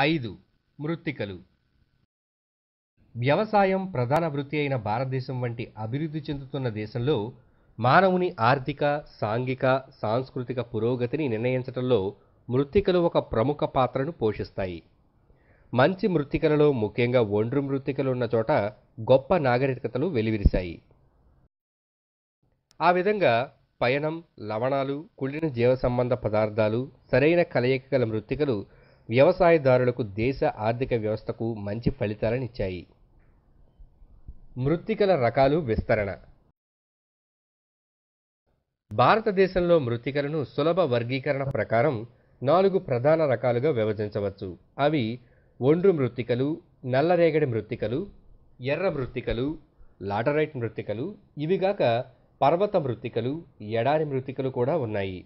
ఐదు మృత్తికలు. వ్యవసాయం ప్రధాన వృత్తి అయిన భారతదేశం వంటి అభివృద్ధి చెందుతున్న దేశంలో మానవుని ఆర్థిక సాంఘిక సాంస్కృతిక పురోగతిని నిర్ణయించడంలో మృత్తికలు ఒక ప్రముఖ పాత్రను పోషిస్తాయి. మంచి మృత్తికలలో ముఖ్యంగా ఒండ్రు మృత్తికలు ఉన్న చోట గొప్ప నాగరికతలు వెలివిరిశాయి. ఆ విధంగా పయనం లవణాలు కుళ్ళిన జీవ సంబంధ పదార్థాలు సరైన కలయిక గల మృత్తికలు వ్యవసాయదారులకు దేశ ఆర్థిక వ్యవస్థకు మంచి ఫలితాలనిచ్చాయి. మృత్తికల రకాలు విస్తరణ. భారతదేశంలో మృత్తికలను సులభ వర్గీకరణ ప్రకారం నాలుగు ప్రధాన రకాలుగా విభజించవచ్చు. అవి ఒండ్రు మృత్తికలు నల్లరేగడి మృత్తికలు ఎర్ర మృత్తికలు లాటరైట్ మృత్తికలు ఇవిగాక పర్వత మృత్తికలు ఎడారి మృత్తికలు కూడా ఉన్నాయి.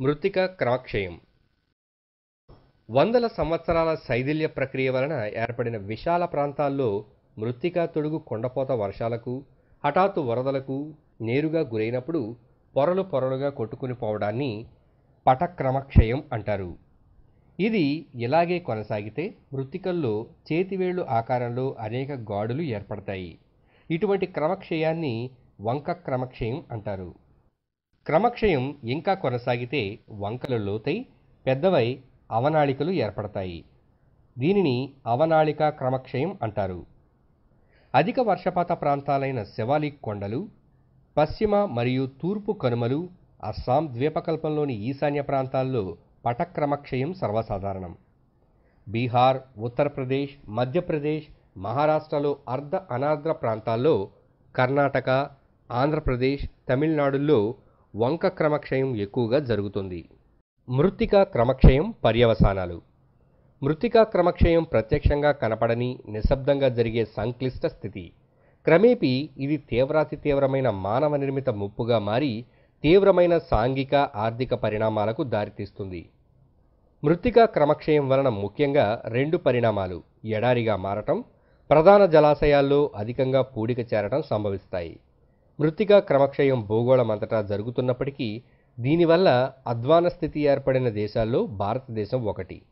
మృత్తిక క్రమక్షయం వందల సంవత్సరాల శైథిల్య ప్రక్రియ వలన ఏర్పడిన విశాల ప్రాంతాల్లో మృత్తిక తొడుగు కొండపోత వర్షాలకు హఠాత్తు వరదలకు నేరుగా గురైనప్పుడు పొరలు పొరలుగా కొట్టుకుని పోవడాన్ని పటక్రమక్షయం అంటారు. ఇది ఇలాగే కొనసాగితే మృతికల్లో చేతివేళ్ళు ఆకారంలో అనేక గాడులు ఏర్పడతాయి. ఇటువంటి క్రమక్షయాన్ని వంక క్రమక్షయం అంటారు. క్రమక్షయం ఇంకా కొనసాగితే వంకలు లోతై పెద్దవై అవనాళికలు ఏర్పడతాయి. దీనిని అవనాళిక క్రమక్షయం అంటారు. అధిక వర్షపాత ప్రాంతాలైన శివాలిక్ కొండలు పశ్చిమ మరియు తూర్పు కనుమలు అస్సాం ద్వీపకల్పంలోని ఈశాన్య ప్రాంతాల్లో పటక్రమక్షయం సర్వసాధారణం. బీహార్ ఉత్తరప్రదేశ్ మధ్యప్రదేశ్ మహారాష్ట్రలో అర్ధ అనార్ద్ర ప్రాంతాల్లో కర్ణాటక ఆంధ్రప్రదేశ్ తమిళనాడుల్లో వంక క్రమక్షయం ఎక్కువగా జరుగుతుంది. మృత్తిక క్రమక్షయం పర్యవసానాలు. మృత్తికా క్రమక్షయం ప్రత్యక్షంగా కనపడని నిశ్శబ్దంగా జరిగే సంక్లిష్ట స్థితి. క్రమేపీ ఇది తీవ్రాతి తీవ్రమైన మానవ నిర్మిత ముప్పుగా మారి తీవ్రమైన సాంఘిక ఆర్థిక పరిణామాలకు దారితీస్తుంది. మృత్తికా క్రమక్షయం వలన ముఖ్యంగా రెండు పరిణామాలు ఎడారిగా మారటం ప్రధాన జలాశయాల్లో అధికంగా పూడిక చేరటం సంభవిస్తాయి. మృత్తికా క్రమక్షయం భూగోళమంతటా జరుగుతున్నప్పటికీ దీనివల్ల అధ్వాన స్థితి ఏర్పడిన దేశాల్లో భారతదేశం ఒకటి.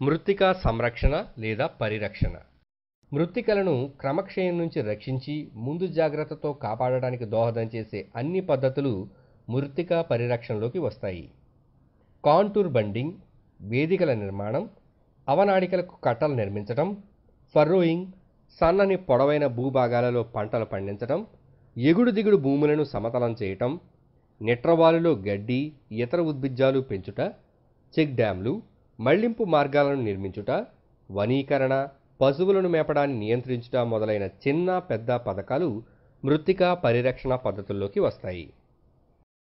మృత్తికా సంరక్షణ లేదా పరిరక్షణ. మృత్తికలను క్రమక్షయం నుంచి రక్షించి ముందు జాగ్రత్తతో కాపాడడానికి దోహదం చేసే అన్ని పద్ధతులు మృతిక పరిరక్షణలోకి వస్తాయి. కాంటూర్ బండింగ్ వేదికల నిర్మాణం అవనాడికలకు కట్టలు నిర్మించటం ఫర్రోయింగ్ సన్నని పొడవైన భూభాగాలలో పంటలు పండించడం ఎగుడు దిగుడు భూములను సమతలం చేయటం నిట్రవాలులో గడ్డి ఇతర ఉద్భిజ్జాలు పెంచుట చెక్ డ్యాంలు మళ్ళింపు మార్గాలను నిర్మించుట వనీకరణ పశువులను మేపడాన్ని నియంత్రించుట మొదలైన చిన్న పెద్ద పథకాలు మృత్తికా పరిరక్షణ పద్ధతుల్లోకి వస్తాయి.